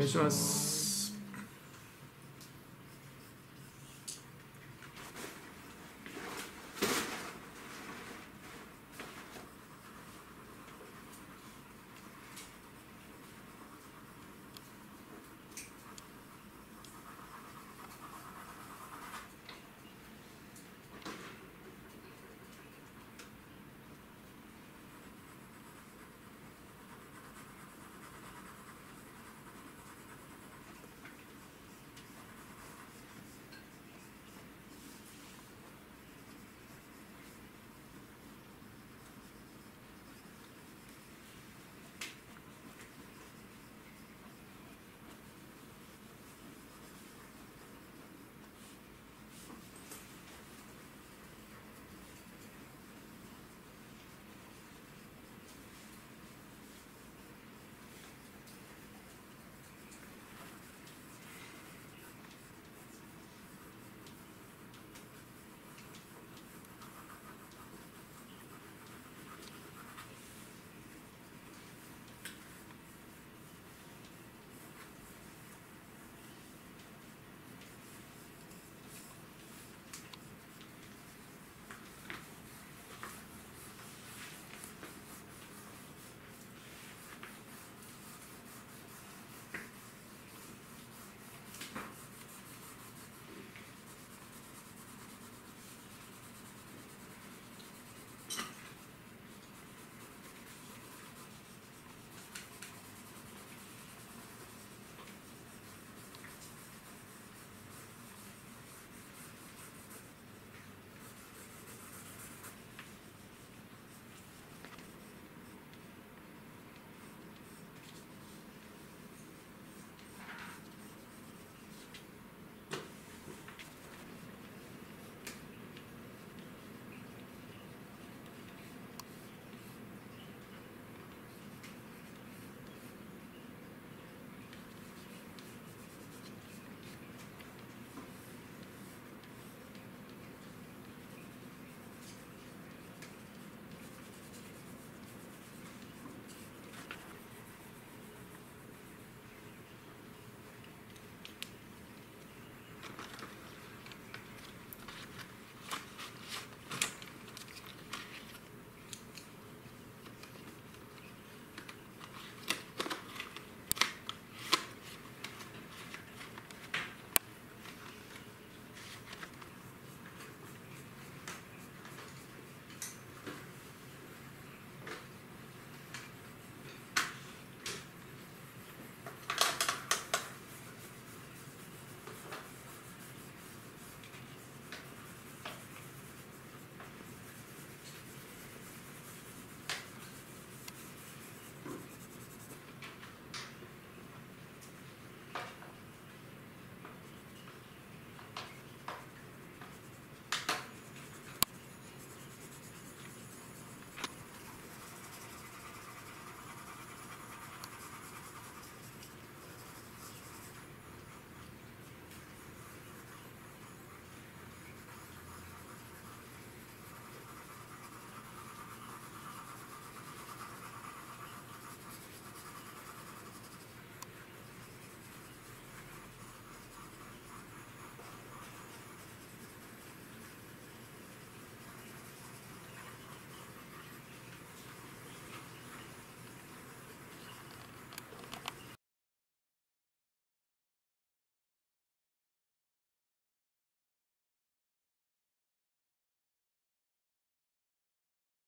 願いします。